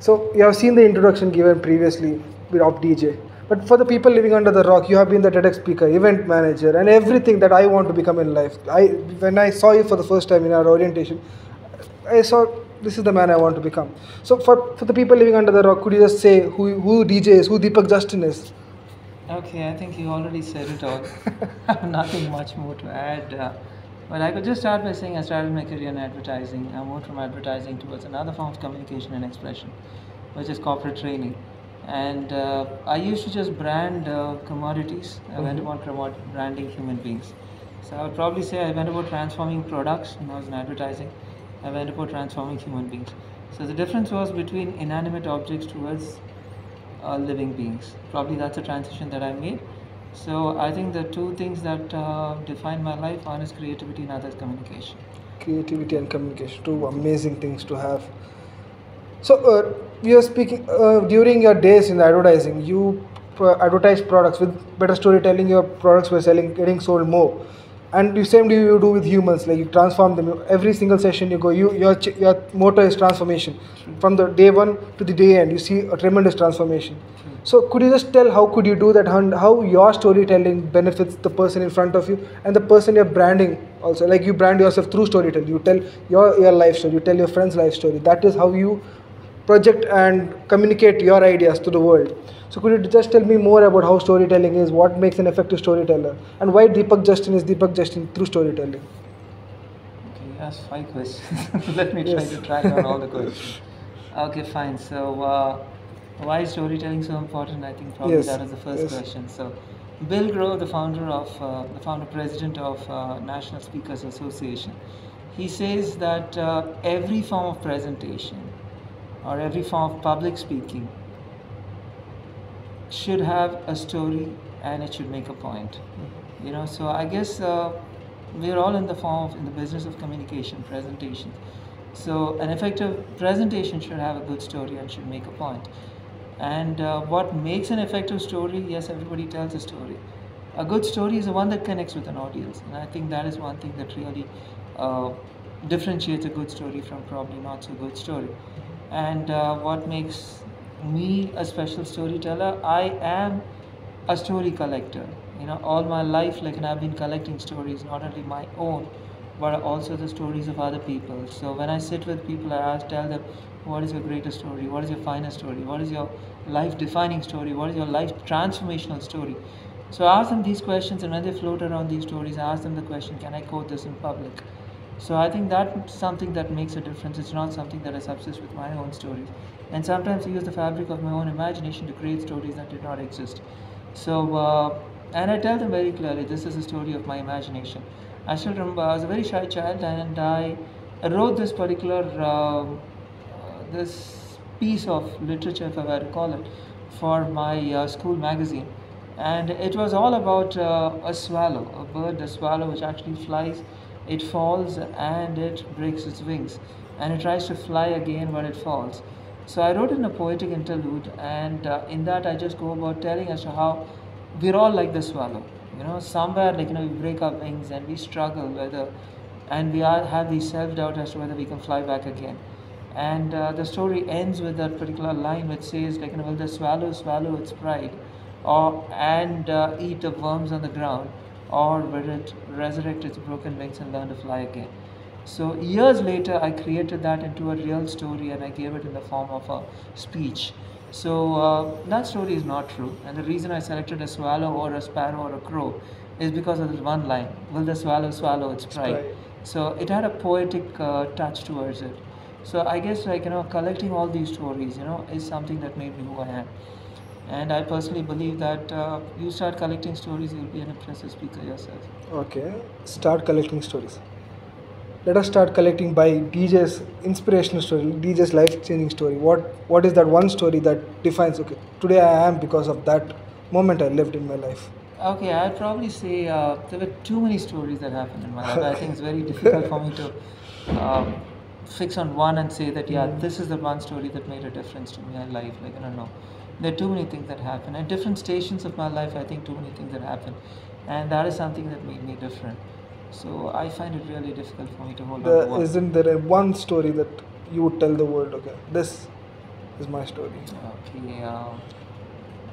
So you have seen the introduction given previously of DJ. But for the people living under the rock, you have been the TEDx speaker, event manager, and everything that I want to become in life. I when I saw you for the first time in our orientation, I saw this is the man I want to become. So for, for the people living under the rock, could you just say who who DJ is, who Deepak Justin is? Okay, I think you already said it all. Nothing much more to add. Uh, but I could just start by saying I started my career in advertising. I moved from advertising towards another form of communication and expression, which is corporate training. And uh, I used to just brand uh, commodities. I went Mhm. about promote branding human beings. So I would probably say I went about transforming products when I was in advertising. I went about transforming human beings. So the difference was between inanimate objects towards uh, living beings. Probably that's a transition that I made. So I think the two things that uh, define my life one is creativity and other is communication. creativity and communication two amazing things to have. So uh, we are speaking uh, during your days in advertising you advertise products with better storytelling your products were selling getting sold more. And the same do you do with humans like you transform them. Every single session you go you your your motto is transformation. From the day one to the day end you see a tremendous transformation so could you just tell how could you do that how your storytelling benefits the person in front of you and the person you're branding also like you brand yourself through storytelling you tell your your life story you tell your friend's life story that is how you project and communicate your ideas to the world so could you just tell me more about how storytelling is what makes an effective storyteller and why deepak justin is deepak justin through storytelling Okay, you asked five questions. Let me try Yes. to track down all the questions. Okay, fine. So, uh, why is storytelling so important? I think probably Yes, that is the first yes. question. So, Bill Grove, the founder of uh, the founder president of uh, National Speakers Association, he says that uh, every form of presentation or every form of public speaking should have a story and it should make a point you know so i guess uh, we're all in the form of in the business of communication presentation so an effective presentation should have a good story and should make a point and uh, what makes an effective story? Yes everybody tells a story. A good story is the one that connects with an audience and i think that is one thing that really uh, differentiates a good story from probably not so good story. And uh, what makes me a special storyteller? I am a story collector. You know all my life like and i've been collecting stories not only my own but also the stories of other people so when i sit with people i ask tell them what is your greatest story what is your finest story what is your life defining story what is your life transformational story so i ask them these questions and when they float around these stories i ask them the question can i quote this in public so I think that's something that makes a difference. It's not something that I subsist with my own stories. And sometimes I use the fabric of my own imagination to create stories that did not exist. So, uh, and I tell them very clearly, this is a story of my imagination. I still remember I was a very shy child and I wrote this particular, uh, this piece of literature, if I were to call it, for my uh, school magazine. And it was all about uh, a swallow, a bird, a swallow which actually flies it falls and it breaks its wings and it tries to fly again when it falls so i wrote in a poetic interlude and uh, in that i just go about telling as to how we're all like the swallow you know somewhere like you know we break our wings and we struggle whether and we are have these self-doubt as to whether we can fly back again and uh, the story ends with that particular line which says like you know will the swallow swallow its pride or and uh, eat the worms on the ground or will it resurrect its broken wings and learn to fly again? So, years later, I created that into a real story and I gave it in the form of a speech. So, uh, that story is not true. And the reason I selected a swallow or a sparrow or a crow is because of this one line Will the swallow swallow its pride? So, it had a poetic uh, touch towards it. So, I guess, like, you know, collecting all these stories, you know, is something that made me who I am. And I personally believe that uh, you start collecting stories, you'll be an impressive speaker yourself. okay start collecting stories let us start collecting by dj's inspirational story dj's life changing story what what is that one story that defines okay today i am because of that moment i lived in my life Okay, I'd probably say uh, there were too many stories that happened in my life. I think it's very difficult for me to um, fix on one and say that, yeah, this is the one story that made a difference to me in life. Like, I don't know. There are too many things that happen. At different stations of my life, I think too many things that happen. And that is something that made me different. So I find it really difficult for me to hold on to there one. isn't there a one story that you would tell the world okay this is my story. Okay, uh,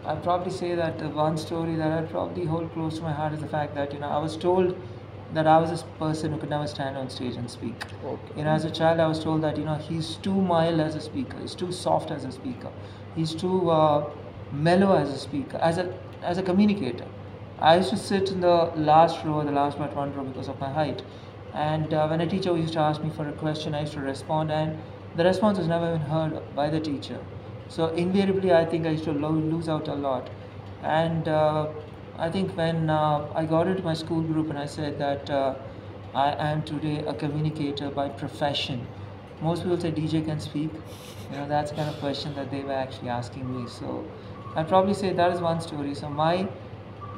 I'd probably say that the one story that I'd probably hold close to my heart is the fact that you know I was told that I was this person who could never stand on stage and speak. Okay. You know, as a child, I was told that you know he's too mild as a speaker, he's too soft as a speaker, he's too uh, mellow as a speaker, as a as a communicator. I used to sit in the last row, the last but one row because of my height. And uh, when a teacher used to ask me for a question, I used to respond, and the response was never even heard by the teacher. So invariably, I think I used to lo- lose out a lot. And uh, I think when uh, I got into my school group and I said that uh, I am today a communicator by profession, most people say DJ can speak. You know, that's kind of question that they were actually asking me. So I'd probably say that is one story. So my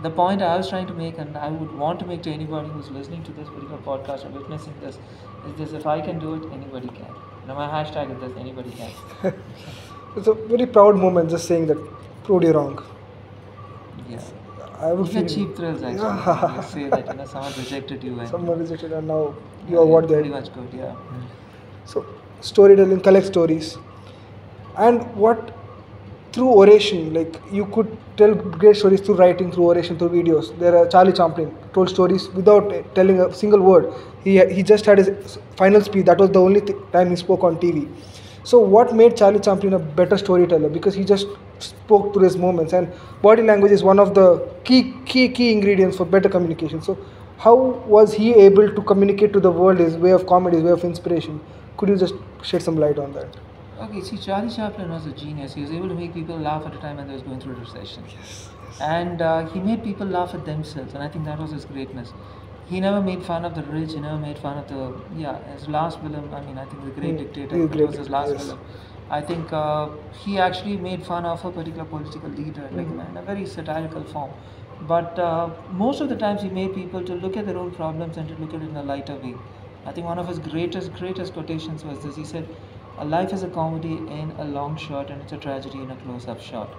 the point I was trying to make, and I would want to make to anybody who's listening to this particular podcast or witnessing this, is this: if I can do it, anybody can. Now my hashtag is this: anybody can. It's a very proud moment just saying that proved you wrong. Yeah. I would feel cheap thrills actually. Yeah. You say that you know someone rejected you and someone rejected and now yeah, you are what pretty they much good. Yeah. So storytelling, collect stories, and what through oration, like you could tell great stories through writing, through oration, through videos. There are Charlie Chaplin told stories without uh, telling a single word. He he just had his final speech. That was the only th- time he spoke on TV. So what made Charlie Chaplin a better storyteller? Because he just spoke through his moments, and body language is one of the key key key ingredients for better communication. So how was he able to communicate to the world his way of comedy, his way of inspiration? Could you just shed some light on that? Okay, see, Charlie Chaplin was a genius. He was able to make people laugh at a time when they was going through a recession. Yes. And uh, he made people laugh at themselves, and I think that was his greatness. He never made fun of the rich. He never made fun of the yeah. His last film, I mean, I think the Great Mm, Dictator. Great was his last yes. film. I think uh, he actually made fun of a particular political leader, like Mhm. in a very satirical form. But uh, most of the times, he made people to look at their own problems and to look at it in a lighter way. I think one of his greatest, greatest quotations was this. He said, "A life is a comedy in a long shot, and it's a tragedy in a close-up shot."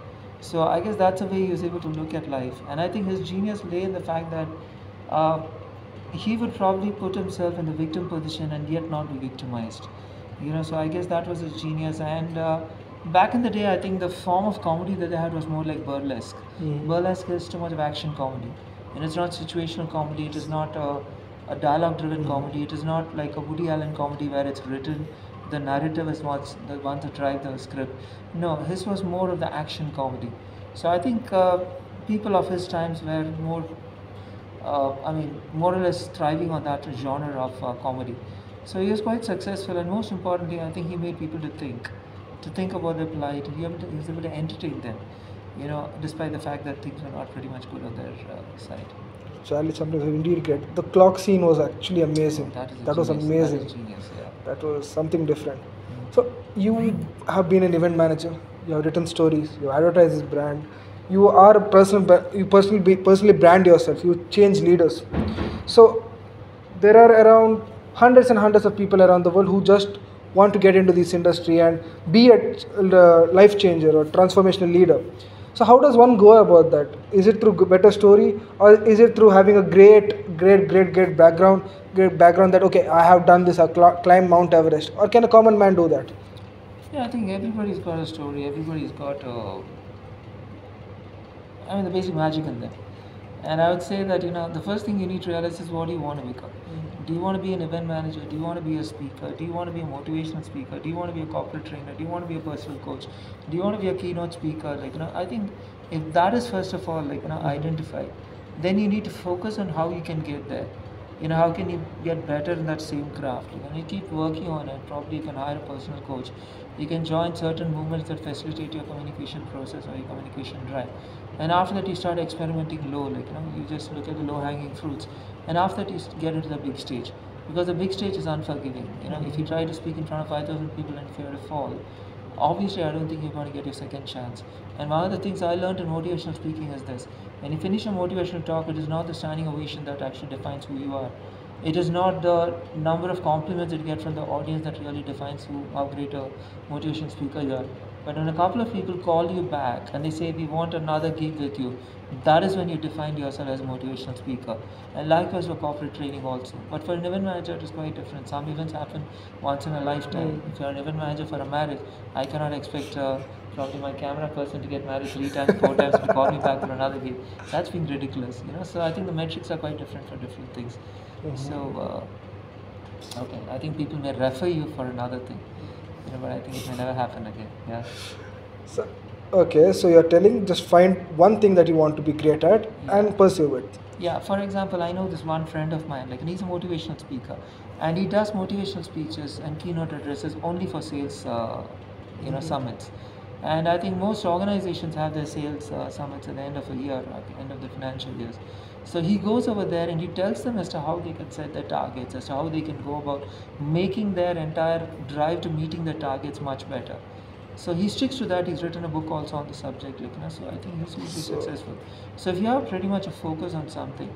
So I guess that's the way he was able to look at life, and I think his genius lay in the fact that uh, he would probably put himself in the victim position and yet not be victimized. You know, so I guess that was his genius. And uh, back in the day, I think the form of comedy that they had was more like burlesque. Mhm. Burlesque is too much of action comedy, and it's not situational comedy. It is not a, a dialogue-driven comedy. It is not like a Woody Allen comedy where it's written. The narrative is what's the one to drive the script. No, his was more of the action comedy. So I think uh, people of his times were more uh, I mean, more or less thriving on that genre of uh, comedy. So he was quite successful, and most importantly, I think he made people to think, to think about their plight. He, able to, he was able to entertain them, you know, despite the fact that things were not pretty much good on their uh, side. Charlie Chaplin was indeed great. The clock scene was actually amazing. That, is That was amazing. That genius, yeah. That was something different. So you have been an event manager. You have written stories. You advertise this brand. You are a personal. You personally personally brand yourself. You change leaders. So there are around hundreds and hundreds of people around the world who just want to get into this industry and be a life changer or transformational leader. So how does one go about that? Is it through better story or is it through having a great, great, great, great background, background that okay, I have done this, I've cl- climbed Mount Everest, or can a common man do that? Yeah, I think everybody's got a story. Everybody's got, uh, I mean, the basic magic in them. And I would say that you know the first thing you need to realize is what do you want to become. Do you want to be an event manager? Do you want to be a speaker? Do you want to be a motivational speaker? Do you want to be a corporate trainer? Do you want to be a personal coach? Do you want to be a keynote speaker? Like you know, I think if that is first of all like you know identified, then you need to focus on how you can get there. You know, how can you get better in that same craft? You know, you keep working on it. Probably you can hire a personal coach. You can join certain movements that facilitate your communication process or your communication drive. And after that, you start experimenting low. Like you know, you just look at the low-hanging fruits. And after that, you get into the big stage because the big stage is unforgiving. You know, if you try to speak in front of 5,000 people and fear to fall, obviously I don't think you're going to get your second chance. And one of the things I learned in motivational speaking is this: when you finish a motivational talk, it is not the standing ovation that actually defines who you are. It is not the number of compliments you get from the audience that really defines who, how great a motivation speaker you are. But when a couple of people call you back and they say, We want another gig with you, that is when you define yourself as a motivational speaker. And likewise for corporate training also. But for an event manager, it is quite different. Some events happen once in a lifetime. If you're an event manager for a marriage, I cannot expect uh, probably my camera person to get married three times, four times to call me back for another gig. That's being ridiculous, you know. So I think the metrics are quite different for different things. Mhm. So, uh, okay, I think people may refer you for another thing, know, but I think it may never happen again. Yeah. So, okay, so you're telling just find one thing that you want to be great at and pursue it. Yeah, for example, I know this one friend of mine, like, and he's a motivational speaker, and he does motivational speeches and keynote addresses only for sales, uh, you know, Mhm. summits. And I think most organizations have their sales uh, summits at the end of a year, at the end of the financial years. So he goes over there and he tells them as to how they can set their targets, as to how they can go about making their entire drive to meeting their targets much better. So he sticks to that. He's written a book also on the subject, like you know, so I think he's usually So- successful. So if you have pretty much a focus on something,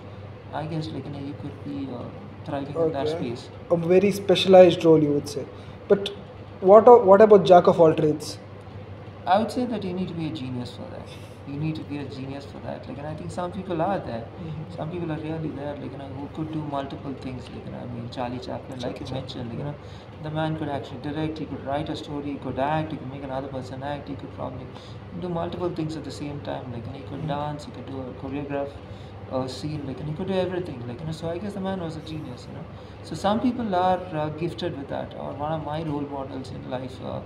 I guess like you know you could be uh, thriving in that space. A very specialized role, you would say. But what, what about jack of all trades? I would say that you need to be a genius for that. You need to be a genius for that. Like, and I think some people are there. Mhm. Some people are really there. Like, you know, who could do multiple things. Like, you know, I mean, Charlie Chaplin, like you mentioned, like, you know, the man could actually direct. He could write a story. He could act. He could make another person act. He could probably do multiple things at the same time. Like, know, he could Mhm. dance. He could do a choreograph a scene. Like, and he could do everything. Like, you know, so I guess the man was a genius. You know, so some people are uh, gifted with that. Or one of my role models in life. Uh,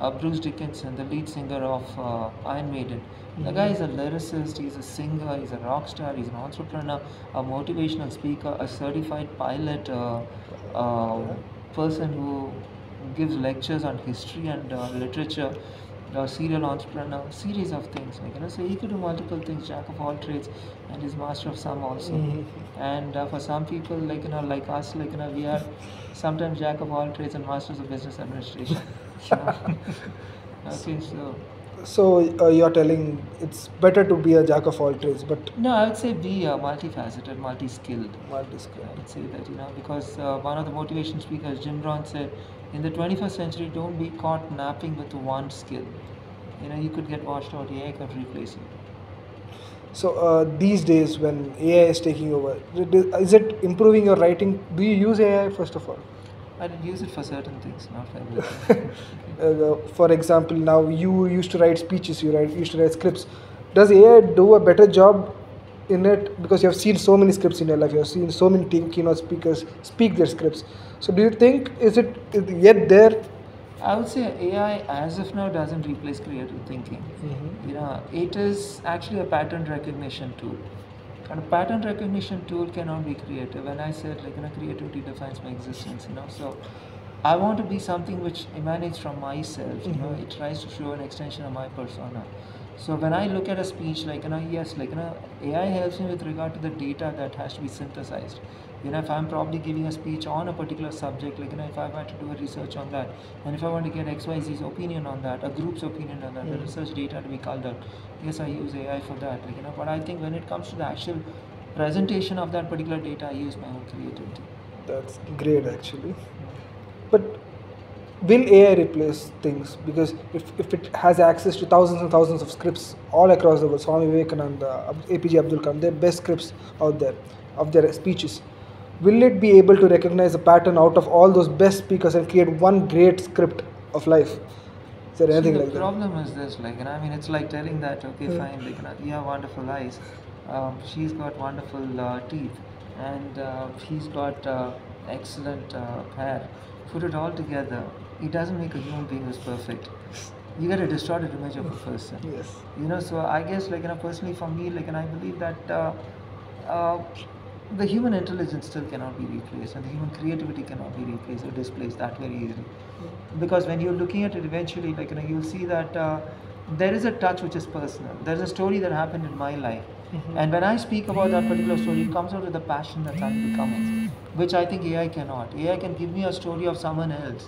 uh, Bruce Dickinson, the lead singer of uh, Iron Maiden. The guy is a lyricist, he's a singer, he's a rock star, he's an entrepreneur, a motivational speaker, a certified pilot, uh, uh, person who gives lectures on history and uh, literature, a serial entrepreneur, series of things. Like, you know, so he could do multiple things, jack of all trades, and he's master of some also. Mhm. And uh, for some people, like you know, like us, like you know, we are sometimes jack of all trades and masters of business administration. okay, so So uh, you're telling it's better to be a jack of all trades, but no, I would say be uh, multifaceted, multi-skilled. multi-skilled. I would say that you know because uh, one of the motivation speakers, Jim Rohn, said, in the 21st century, don't be caught napping with one skill. You know, you could get washed out. AI could replace you. So uh, these days, when AI is taking over, is it improving your writing? Do you use AI first of all? I did use it for certain things, not for everything. Uh, for example, now you used to write speeches, you write, used to write scripts. Does AI do a better job in it? Because you have seen so many scripts in your life, you have seen so many keynote speakers speak their scripts. So do you think is it yet there? I would say AI, as of now, doesn't replace creative thinking. You know, it is actually a pattern recognition tool. And a pattern recognition tool cannot be creative. And I said, like, you know, creativity defines my existence, you know. So I want to be something which emanates from myself, you know, Mhm. it tries to show an extension of my persona. So when I look at a speech, like, you know, yes, like, you know, AI helps me with regard to the data that has to be synthesized. You know, if I'm probably giving a speech on a particular subject, like, you know, if I want to do a research on that, and if I want to get XYZ's opinion on that, a group's opinion on that, the Mhm. research data to be called out, yes, I use AI for that, like, you know, but I think when it comes to the actual presentation of that particular data, I use my own creativity. That's great actually. But will AI replace things? Because if, if it has access to thousands and thousands of scripts all across the world, Swami Vivekananda, APJ Abdul Kalam, they're best scripts out there of their speeches. Will it be able to recognize a pattern out of all those best speakers and create one great script of life? Is there See, anything the like that? problem is this, like, you know, I mean, it's like telling that, okay, Hmm. fine, like, you know, you have wonderful eyes, um, she's got wonderful uh, teeth, and uh, he's got uh, excellent uh, hair. Put it all together, it doesn't make a human being who's perfect. You get a distorted image of a person. Yes. You know, so I guess, like, you know, personally for me, like, and I believe that uh, uh, the human intelligence still cannot be replaced, and the human creativity cannot be replaced or displaced that very easily. Because when you're looking at it eventually like you know you'll see that uh, there is a touch which is personal. There's a story that happened in my life. Mhm. and when i speak about that particular story it comes out with the passion that's unbecoming which i think ai cannot. Ai can give me a story of someone else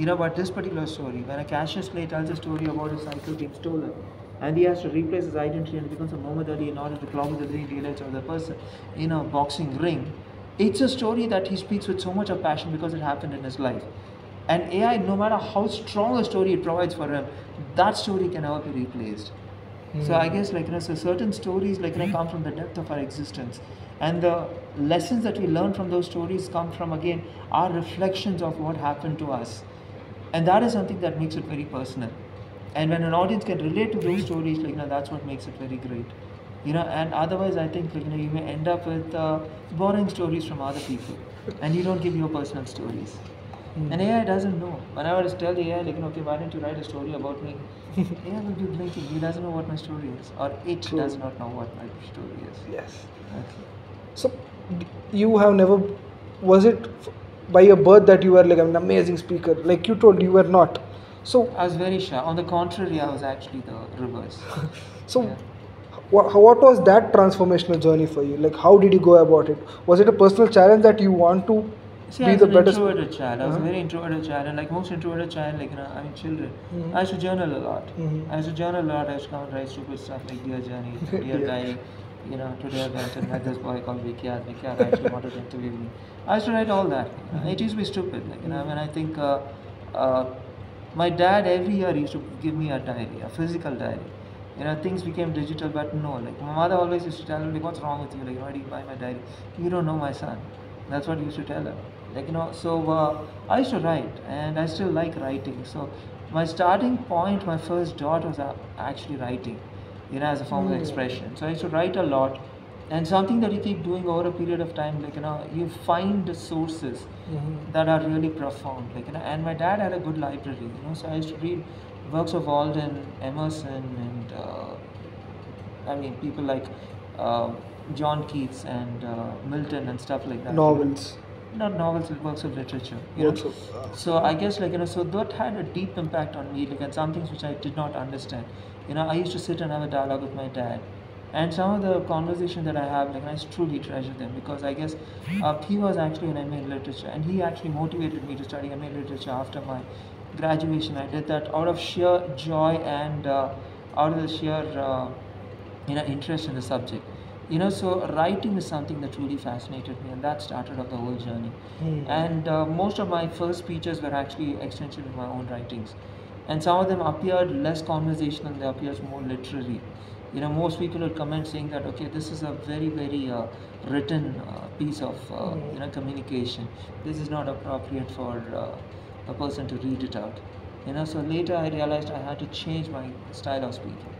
you know but this particular story when a Cassius Clay tells a story about his cycle being stolen and he has to replace his identity and becomes a Muhammad Ali in order to clog the three daylights of the person in a boxing ring. It's a story that he speaks with so much of passion because it happened in his life And AI, no matter how strong a story it provides for him, that story can never be replaced. So hmm. I guess like you know, so certain stories like you know, come from the depth of our existence, and the lessons that we learn from those stories come from again our reflections of what happened to us, and that is something that makes it very personal. And when an audience can relate to those stories, like you know, that's what makes it very great. You know, and otherwise, I think like you know, you may end up with uh, borrowing stories from other people, and you don't give your personal stories. And AI doesn't know. Whenever I tell the AI, like, you know, okay, why don't you write a story about me? AI will be blinking. He doesn't know what my story is, or it True. does not know what my story is. Yes. Okay. So, you have never, was it by your birth that you were like an amazing speaker? Like you told, you were not. So, I was very shy. On the contrary, I was actually the reverse. so, Yeah. wha- what was that transformational journey for you? Like, how did you go about it? Was it a personal challenge that you want to See, be I was the an better? introverted child. I was Uh-huh. a very introverted child, and like most introverted child, like you know, I mean, children, Mhm. I used to journal a lot. Mhm. I used to journal a lot. I used to come and write stupid stuff like dear journey, dear Dear. diary. You know, today I went and met this boy called Vikyath. Vikyath actually wanted to interview me. I used to write all that. Mm-hmm. It used to be stupid. Like, you know, I mean, I think uh, uh, my dad every year used to give me a diary, a physical diary. You know, things became digital, but no. Like my mother always used to tell me, like, "What's wrong with you? Like, why do you buy my diary? You don't know my son." That's what I used to tell her. Like you know, so uh, I used to write, and I still like writing. So my starting point, my first dot was actually writing. You know, as a form of Hmm. expression. So I used to write a lot, and something that you keep doing over a period of time, like you know, you find the sources Mhm. that are really profound. Like you know, and my dad had a good library. You know, so I used to read works of Walden, Emerson, and uh, I mean people like uh, John Keats and uh, Milton and stuff like that. Novels. Not novels, but works of literature. You Works know? of- uh, so I guess like you know, so that had a deep impact on me. Like and some things which I did not understand. You know, I used to sit and have a dialogue with my dad. And some of the conversation that I have, like, I truly treasure them because I guess uh, he was actually an MA in literature, and he actually motivated me to study MA in literature after my graduation. I did that out of sheer joy and uh, out of the sheer, uh, you know, interest in the subject. You know, so writing is something that truly fascinated me, and that started off the whole journey. Hmm. And uh, most of my first speeches were actually extension of my own writings. And some of them appeared less conversational, they appeared more literary. You know, most people would comment saying that, okay, this is a very, very uh, written uh, piece of, uh, you know, communication. This is not appropriate for uh, a person to read it out. You know, so later I realized I had to change my style of speaking.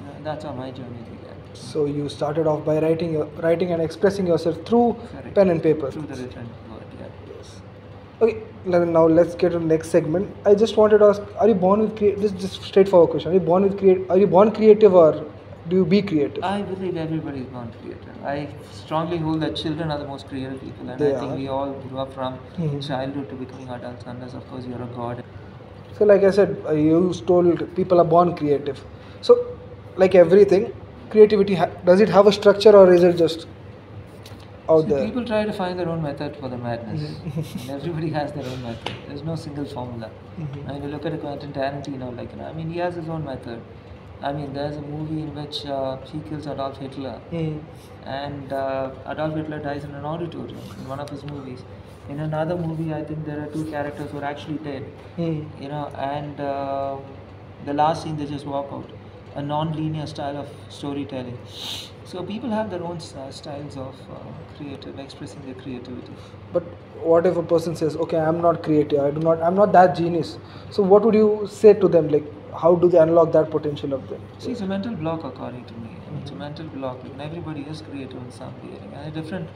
You know, that's how my journey began. So you started off by writing, your, writing and expressing yourself through Correct. pen and paper. Through the written word, yeah. Yes. Okay. Now let's get to the next segment. I just wanted to ask: Are you born with create? This is just straightforward question. Are you born with create? Are you born creative or do you be creative? I believe everybody is born creative. I strongly hold that children are the most creative people, and They I think are. we all grew up from Mhm. childhood to becoming adults, unless, of course, you're a god. So, like I said, uh, you told people are born creative. So, like everything, creativity ha- does it have a structure or is it just out See, there? people try to find their own method for the madness, and everybody has their own method. There's no single formula. Mhm. I mean, you look at a Quentin Tarantino, like, you know, I mean, he has his own method. I mean, there's a movie in which uh, he kills Adolf Hitler, Mm. and uh, Adolf Hitler dies in an auditorium in one of his movies. In another movie, I think there are two characters who are actually dead. Mm. you know and uh, the last scene they just walk out a non-linear style of storytelling so people have their own styles of uh, creative expressing their creativity But what if a person says, "Okay, I'm not creative. I do not. I'm not that genius." So, what would you say to them? Like, how do they unlock that potential of them? see it's a mental block according to me it's a mental block and everybody is creative in some way and different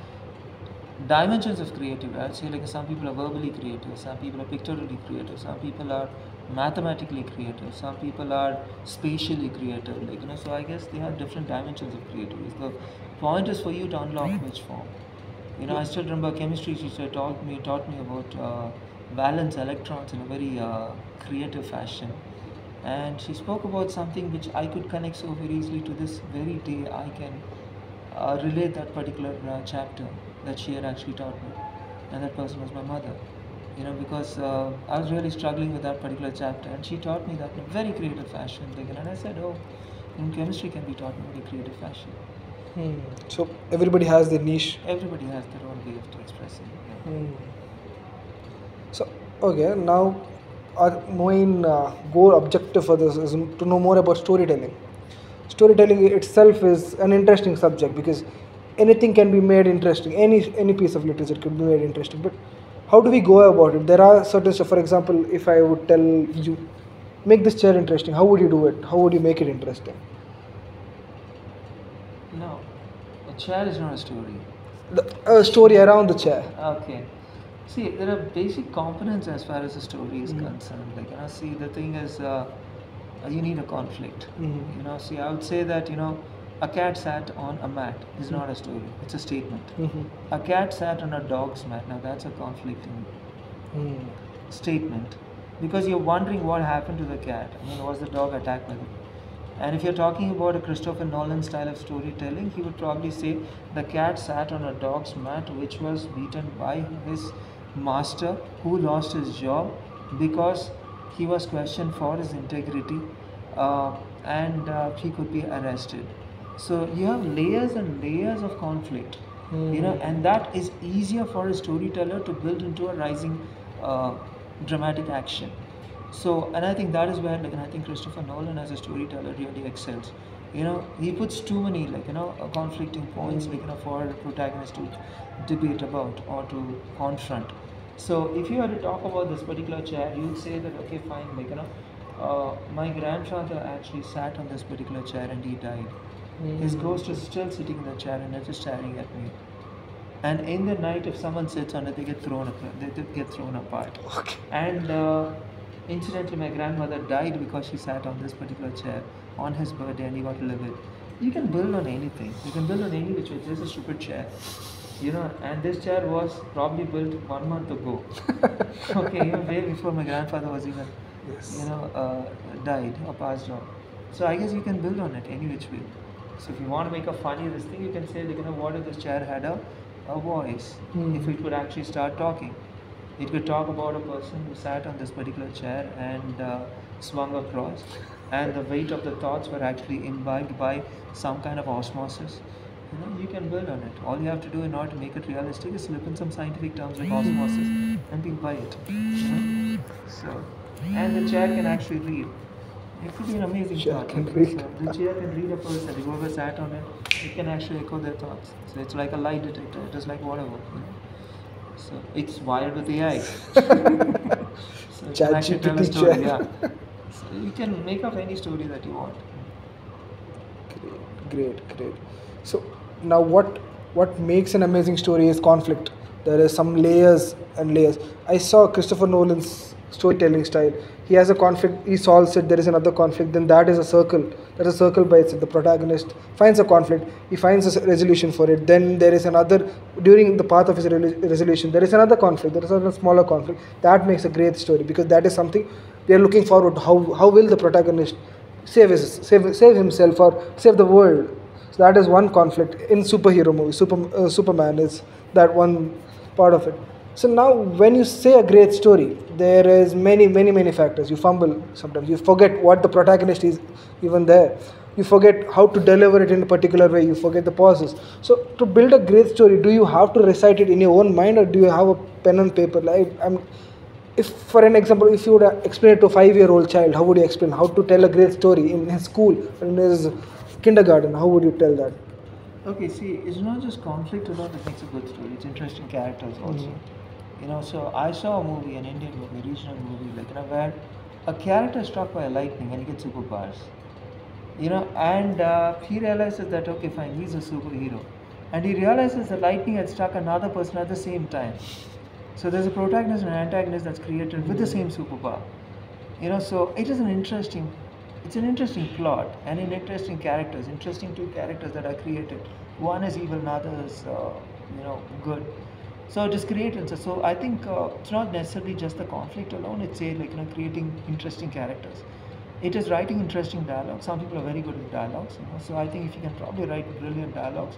dimensions of creativity i'd say like some people are verbally creative some people are pictorially creative some people are mathematically creative. Some people are spatially creative like you know so i guess they have different dimensions of creativity. The point is for you to unlock which form. You know i still remember chemistry teacher taught me taught me about uh, valence electrons in a very uh, creative fashion. And she spoke about something which i could connect so very easily to this very day i can uh, relate that particular uh, chapter that she had actually taught me. And that person was my mother you know because uh, i was really struggling with that particular chapter and she taught me that in a very creative fashion like, and i said oh in chemistry can be taught in a very creative fashion Hmm. So, everybody has their niche. everybody has their own way of expressing it yeah. Hmm. So, Okay, now our main uh, goal objective for this is to know more about storytelling. Storytelling itself is an interesting subject because anything can be made interesting. Any any piece of literature could be made interesting. But how do we go about it? There are certain stuff. For example, if I would tell you, make this chair interesting. How would you do it? How would you make it interesting? No, a chair is not a story. The, a story around the chair. Okay. See, there are basic components as far as the story is Mhm. concerned. Like, you know, see, the thing is, uh, you need a conflict. Mhm. You know, see, I would say that, you know, a cat sat on a mat is not a story, it's a statement. Mhm. A cat sat on a dog's mat, now that's a conflicting Mm. statement because you're wondering what happened to the cat. I mean, was the dog attacked by the and if you're talking about a Christopher Nolan style of storytelling, he would probably say the cat sat on a dog's mat which was beaten by his master who lost his job because he was questioned for his integrity uh, and uh, he could be arrested. So you have layers and layers of conflict, you know, Hmm. and that is easier for a storyteller to build into a rising uh, dramatic action. So, and I think that is where, like, and I think Christopher Nolan as a storyteller really excels. You know, he puts too many, like, you know, uh, conflicting points, like, you know, for the protagonist to debate about or to confront. So, if you were to talk about this particular chair, you'd say that, okay, fine, like, you know, uh, my grandfather actually sat on this particular chair and he died. His Mm. ghost is still sitting in the chair and just staring at me. And in the night, if someone sits on it, they get thrown apart. They, get thrown apart. Okay. And uh, incidentally, my grandmother died because she sat on this particular chair on his birthday and he got to live it. You can build on anything. You can build on any which way. This is a stupid chair. You know, and this chair was probably built one month ago. okay, even way before my grandfather was even, Yes. you know, uh, died or passed on. So I guess you can build on it any which way. So if you want to make a funny this thing, you can say, like, you know, what if this chair had a, a voice? Hmm. If it would actually start talking. It could talk about a person who sat on this particular chair and uh, swung across, and the weight of the thoughts were actually imbibed by some kind of osmosis. You know, you can build on it. All you have to do in order to make it realistic is slip in some scientific terms like osmosis and people buy it. You know? So, and the chair can actually read. It could be an amazing Chair thought. can read. Uh, the chair can read a person. Whoever sat on it, it can actually echo their thoughts. So it's like a lie detector. It is like whatever. You know? So it's wired with AI. so it can actually tell a story. Yeah. So you can make up any story that you want. Great, great, great. So now, what what makes an amazing story is conflict. There is some layers and layers. I saw Christopher Nolan's storytelling style. He has a conflict. He solves it. There is another conflict. Then that is a circle. That is a circle by itself. The protagonist finds a conflict. He finds a resolution for it. Then there is another. During the path of his resolution, there is another conflict. There is another smaller conflict. That makes a great story because that is something we are looking forward. How how will the protagonist save his save save himself or save the world? So that is one conflict in superhero movies. Super, uh, Superman is that one part of it. So now, when you say a great story, there is many, many, many factors. You fumble sometimes. You forget what the protagonist is even there. You forget how to deliver it in a particular way. You forget the pauses. So to build a great story, do you have to recite it in your own mind, or do you have a pen and paper? Like I'm, if for an example, if you would explain it to a five-year-old child, how would you explain how to tell a great story in his school, in his kindergarten? How would you tell that? Okay, see, it's not just conflict alone that makes a good story. It's interesting characters also. Mm-hmm. You know, so I saw a movie, an Indian movie, regional movie, like you know, where a character is struck by a lightning and he gets superpowers. You know, and uh, he realizes that okay, fine, he's a superhero, and he realizes the lightning had struck another person at the same time. So there's a protagonist and an antagonist that's created with the same superpower. You know, so it is an interesting, it's an interesting plot and an interesting characters, interesting two characters that are created. One is evil, another is, uh, you know, good. So it is created. So, I think uh, it's not necessarily just the conflict alone. It's a like you know creating interesting characters. It is writing interesting dialogue. Some people are very good with dialogues. You know, so I think if you can probably write brilliant dialogues,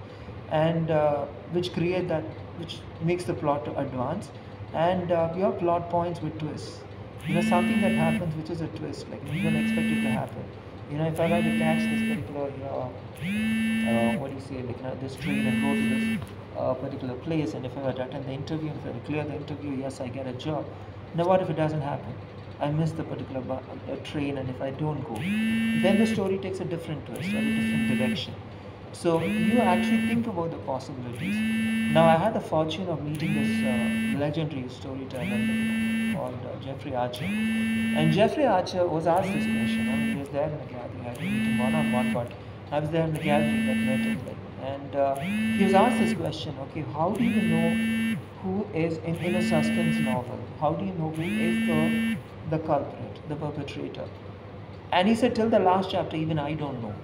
and uh, which create that, which makes the plot advance, and uh, your plot points with twists. You know something that happens which is a twist, like you don't expect it to happen. You know, if I were to catch this particular, uh, what do you say, like you know, this train and go to this uh, particular place, and if I attend the interview, and if I clear the interview, yes, I get a job. Now, what if it doesn't happen? I miss the particular uh, train, and if I don't go, then the story takes a different twist or a different direction. So you actually think about the possibilities. Now, I had the fortune of meeting this uh, legendary storyteller called uh, Jeffrey Archer. And Jeffrey Archer was asked this question. I mean, he was there in the gathering. I didn't meet him one on one, but I was there in the gathering that met him. Like, and uh, he was asked this question okay, how do you know who is in, in a suspense novel? How do you know who is the, the culprit, the perpetrator? And he said, till the last chapter, even I don't know.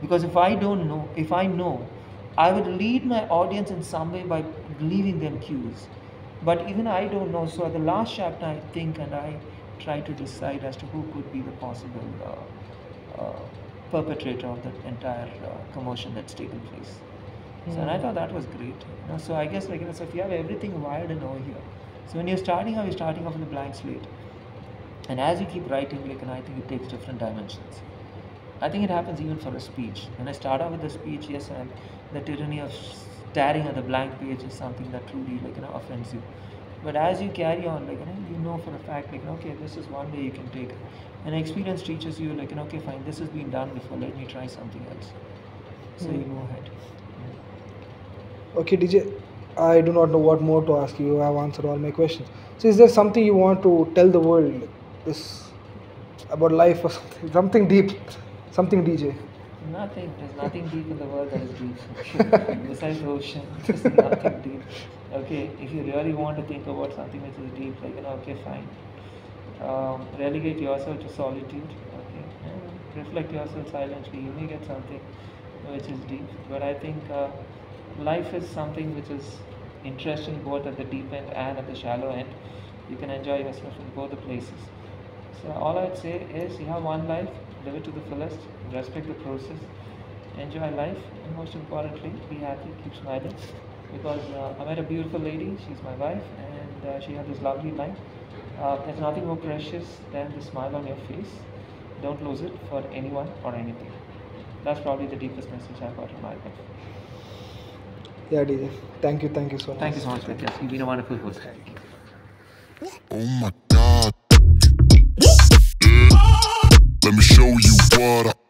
Because if I don't know, if I know, I would lead my audience in some way by leaving them cues. But even I don't know, so at the last chapter, I think and I try to decide as to who could be the possible uh, uh, perpetrator of the entire uh, commotion that's taken place. So, and I thought that was great. You know, so I guess like you know, so if you have everything wired in over here, so when you're starting out, you're starting off with a blank slate. And as you keep writing, like, and I think it takes different dimensions. I think it happens even for a speech. When I start out with a speech, yes, and the tyranny of staring at the blank page is something that truly, like, you know, offends you. But as you carry on, like, you know, you know for a fact, like, okay, this is one way you can take. And experience teaches you, like, okay, fine, this has been done before, let me try something else. So you hmm. move ahead. Okay, DJ, I do not know what more to ask you. i have answered all my questions. So, is there something you want to tell the world? This about life or something, something deep, something DJ. Nothing. There's nothing deep in the world that is deep. Besides the ocean, there's nothing deep. Okay, if you really want to think about something which is deep, like you know, okay, fine. Um, relegate yourself to solitude. Okay, and reflect yourself silently. You may get something which is deep. But I think uh, life is something which is interesting both at the deep end and at the shallow end. You can enjoy yourself in both the places. So all I'd say is you have one life, live it to the fullest, respect the process, enjoy life, and most importantly, be happy, keep smiling. Because uh, I met a beautiful lady, she's my wife, and uh, she had this lovely life. Uh, there's nothing more precious than the smile on your face. Don't lose it for anyone or anything. That's probably the deepest message I've got in my life. Yeah, DJ. Thank you, thank you so much. Thank you so much, Vikas. You've been a wonderful host. Oh my god. Let me show you what I